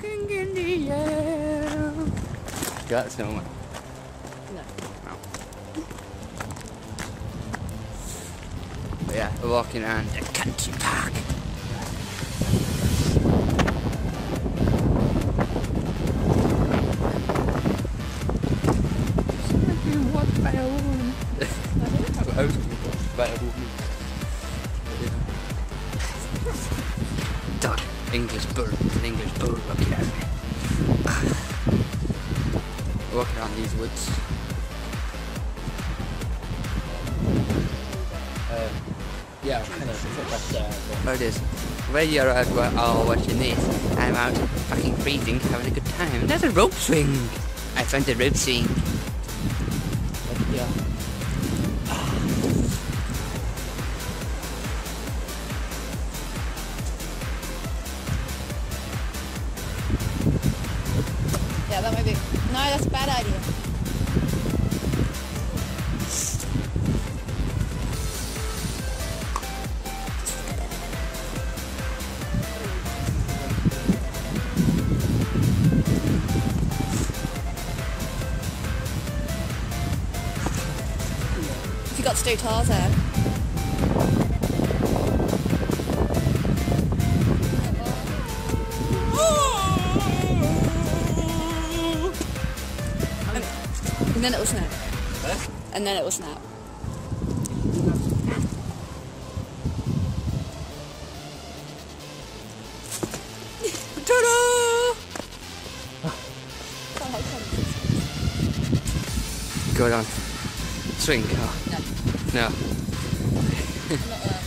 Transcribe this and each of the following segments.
Walking in the air. Got a snowman. No. But yeah, we're walking around the country park. Being walked by a woman. I was being walked by a woman. Dog, English bull, an English looking at me. Walking around these woods. Um, yeah, kind of there. Oh, it is. While you're out wa- all watching this, I'm out fucking freezing, having a good time. There's a rope swing! I found a rope swing. Yeah. Yeah, that might be. No, that's a bad idea. If you got to do Tarzan. And then it will snap. And then it will snap. Ta-da! Go on. Swing. Oh. No, No.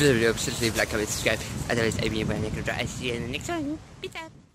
Uh, do the video, please leave a like, comment, subscribe. Otherwise, I'll be in my. I'll see you in the next one. Peace out.